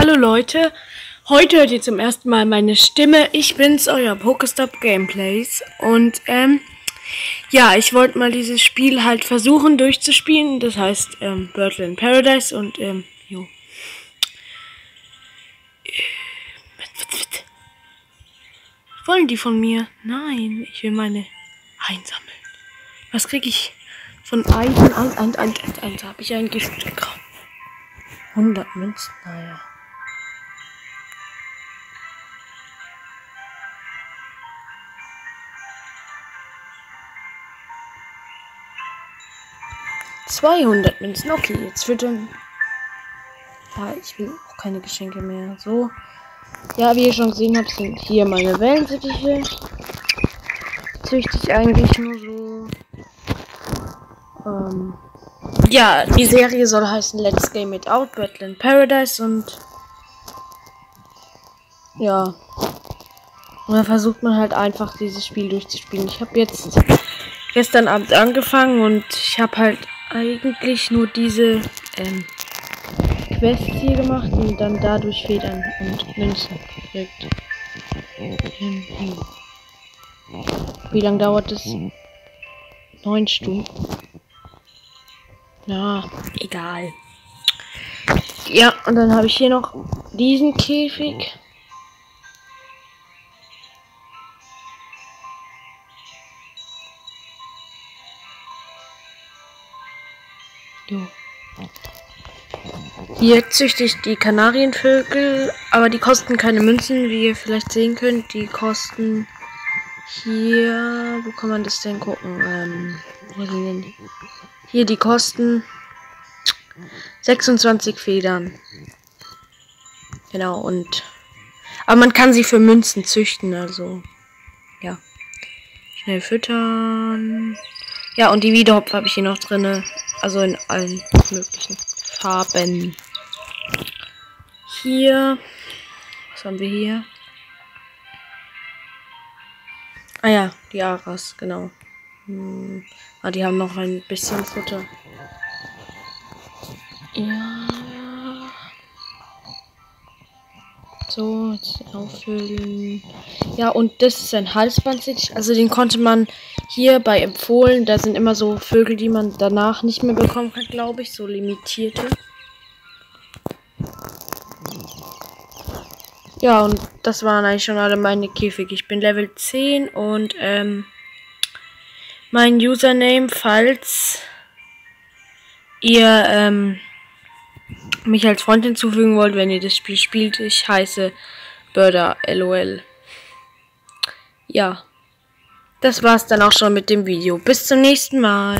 Hallo Leute, heute hört ihr zum ersten Mal meine Stimme. Ich bin's, euer Pokestop Gameplays. Und ähm, ja, ich wollte mal dieses Spiel halt versuchen durchzuspielen. Das heißt ähm, Birtle in Paradise und ähm, jo. Wollen die von mir? Nein, ich will meine einsammeln. Was krieg ich von Eisen? Eins, eins, eins, eins, eins. Habe ich ein Gift bekommen. 100 Münzen, naja. Zweihundert Münzen. Okay, jetzt füttern. Ja, ich will auch keine Geschenke mehr. So. Ja, wie ihr schon gesehen habt, sind hier meine Wellensittiche. Züchte ich eigentlich nur so. Ähm, ja, die Serie soll heißen Let's Game It Out, Battle Paradise und ja. Und dann versucht man halt einfach dieses Spiel durchzuspielen. Ich habe jetzt gestern Abend angefangen und ich habe halt eigentlich nur diese ähm, Quests hier gemacht und dann dadurch Federn und Münzen gekriegt. Wie lange dauert das? Neun Stunden. Ja, egal. Ja, und dann habe ich hier noch diesen Käfig. Jo. Hier züchte ich die Kanarienvögel, aber die kosten keine Münzen, wie ihr vielleicht sehen könnt. Die kosten hier, wo kann man das denn gucken? Ähm? Hier die Kosten 26 Federn. Genau, und aber man kann sie für Münzen züchten, also ja. Schnell füttern. Ja, und die Wiederhopf habe ich hier noch drinne. Also in allen möglichen Farben. Hier. Was haben wir hier? Ah ja, die Aras, genau. Hm. Ah, die haben noch ein bisschen Futter. Ja. So, jetzt auffüllen. Ja, und das ist ein Halsband. Also den konnte man hier bei empfohlen. Da sind immer so Vögel, die man danach nicht mehr bekommen kann, glaube ich. So limitierte. Ja, und das waren eigentlich schon alle meine Käfige. Ich bin Level 10 und ähm, mein Username, falls ihr ähm, mich als Freund hinzufügen wollt, wenn ihr das Spiel spielt. Ich heiße Börder LOL. Ja, das war's dann auch schon mit dem Video. Bis zum nächsten Mal.